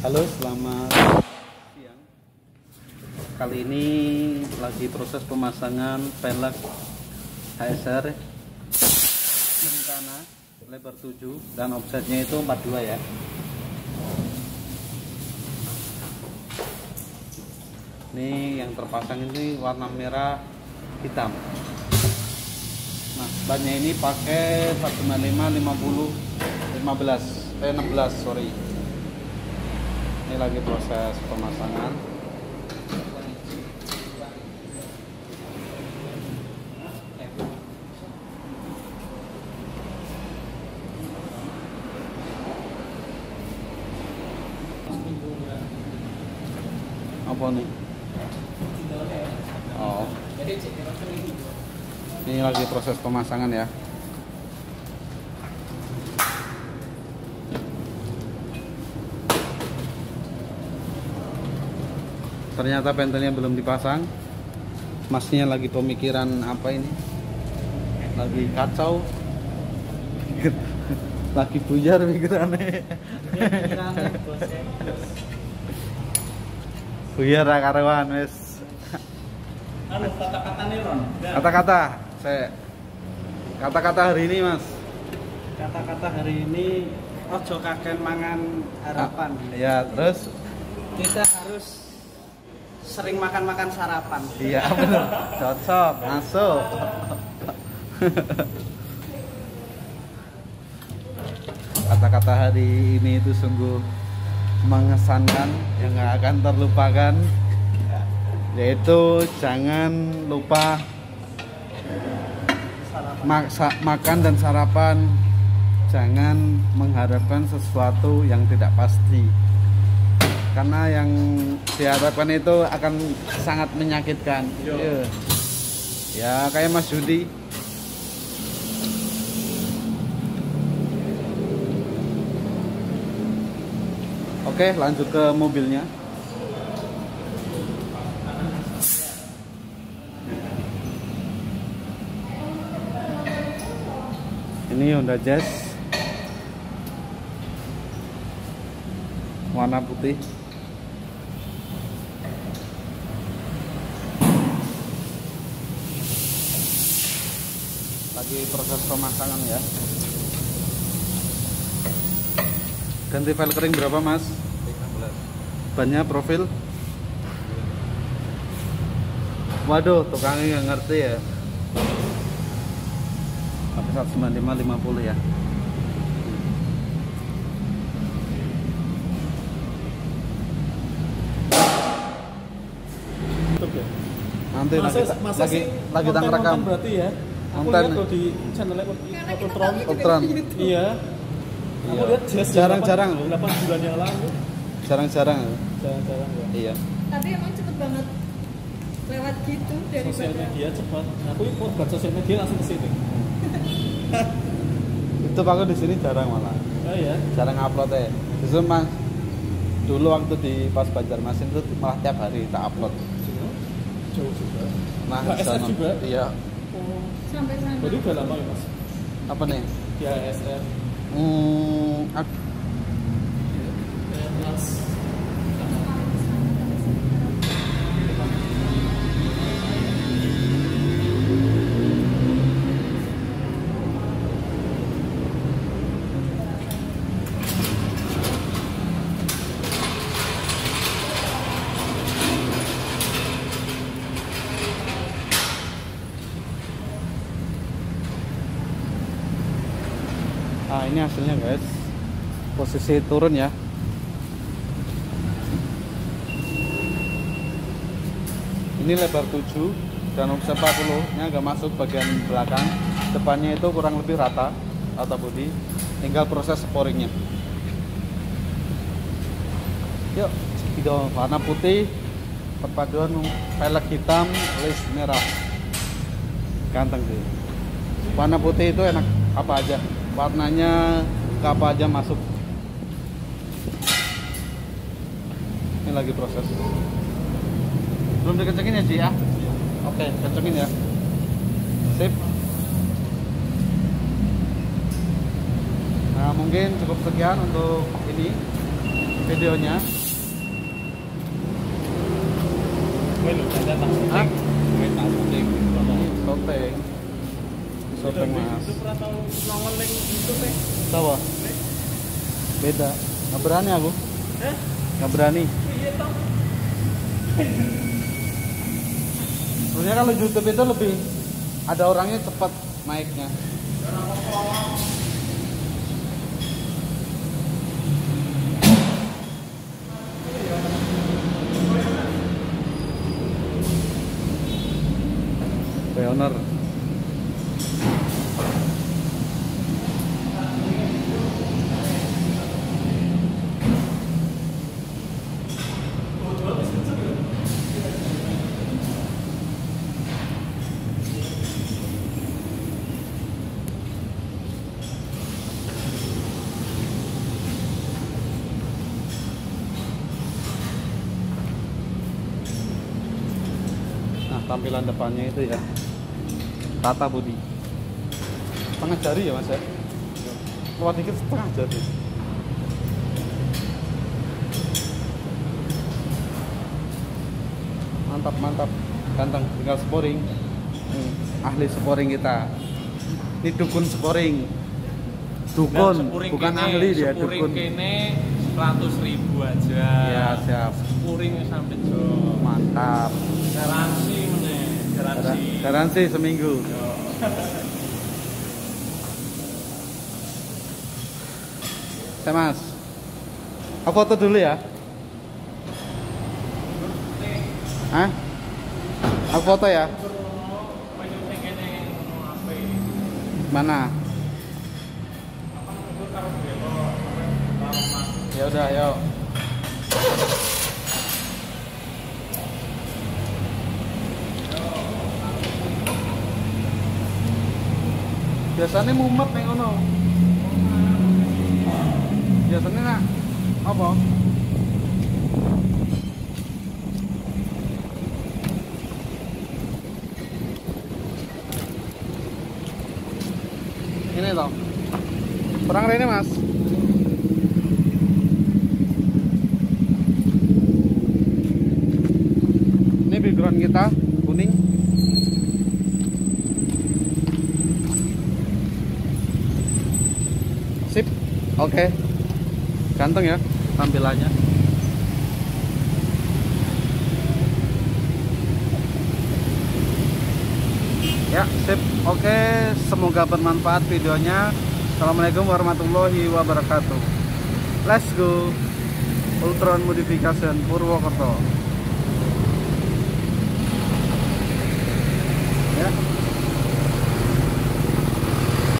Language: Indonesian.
Halo, selamat siang. Kali ini lagi proses pemasangan pelek HSR Rencana lebar 7 dan offsetnya itu 42 ya. Ini yang terpasang ini warna merah hitam. Nah, bannya ini pakai 495 50 15 eh 16 sorry lagi proses pemasangan. Apa nih? Oh. Ini lagi proses pemasangan ya ternyata pentelnya belum dipasang. Masnya lagi pemikiran apa ini? Lagi kacau. Lagi bujar pikirannya. Buyar ra karuan wis Anu kata-kata Ron. kata-kata. Saya kata-kata hari ini mas. Kata-kata hari ini ojo kaken mangan harapan. ya terus? Kita harus sering makan-makan sarapan. iya benar cocok masuk. Kata-kata hari ini itu sungguh mengesankan yang nggak akan terlupakan. Yaitu jangan lupa maksa- makan dan sarapan. Jangan mengharapkan sesuatu yang tidak pasti karena yang diharapkan itu akan sangat menyakitkan. Yo. Iya. ya kayak Mas Judi Oke lanjut ke mobilnya. Ini Honda Jazz. Warna putih lagi proses pemasangan ya ganti file kering berapa mas? 16 bannya profil waduh tukangnya nggak ngerti ya pakai 195 50 ya ya. nanti Masa, lagi masa lagi lagi konten-konten rekam berarti ya. Aku Konten. lihat loh di kita Otron. tahu Otron. Iya. Aku Iya. lihat jelas Jarang-jarang loh. 8 bulan yang lalu. jarang-jarang Jarang-jarang ya. iya Tapi emang cepet banget lewat gitu Sosial daripada media cepat. Aku ini korban sosial media langsung ke sini. itu aku di sini jarang malah Oh ya. jarang upload ya justru mas dulu waktu di pas Banjarmasin itu malah tiap hari tak upload Jauh juga. nah juga? iya Oh. sampai sana. Jadi udah lama ya mas? apa nih Di ASR. hmm, ini hasilnya guys. Posisi turun ya. Ini lebar 7 dan offset 40 ini agak masuk bagian belakang. Depannya itu kurang lebih rata rata bodi tinggal proses sporingnya. Yuk video warna putih. Perpaduan pelek hitam list merah. Ganteng sih. Warna putih itu enak apa aja warnanya ke apa aja masuk ini lagi proses belum dikencengin ya Ci ya oke kencengin ya sip nah mungkin cukup sekian untuk ini videonya. Hah? Soteng. Soteng mas. Itu pernah tahu nongol yang itu teh. Tahu? Beda. Nggak berani aku. Eh? Nggak berani. Iya. Sebenarnya kalau YouTube itu lebih ada orangnya cepat naiknya. Pioner. Tampilan depannya itu ya. Tata Budi. Setengah jari ya, Mas ya? Keluar dikit setengah jari. Mantap, mantap. Ganteng, tinggal sporing. Hmm, ahli sporing kita. Ini dukun sporing. Dukun, bukan ahli dia, dukun. kene 100 ribu aja. Ya, siap. Spuring sampai jo. Mantap. Garansi garansi. Garansi seminggu. Saya Mas. Aku foto dulu ya. Hah? Aku foto ya. Mana? Ya udah, yuk. Biasanya mumet nih ngono. Biasanya nak apa? Ini toh. Perang ini mas. Ini background kita sip oke okay. ganteng ya tampilannya ya sip oke okay. semoga bermanfaat videonya Assalamualaikum warahmatullahi wabarakatuh let's go Ultron Modification Purwokerto Yeah.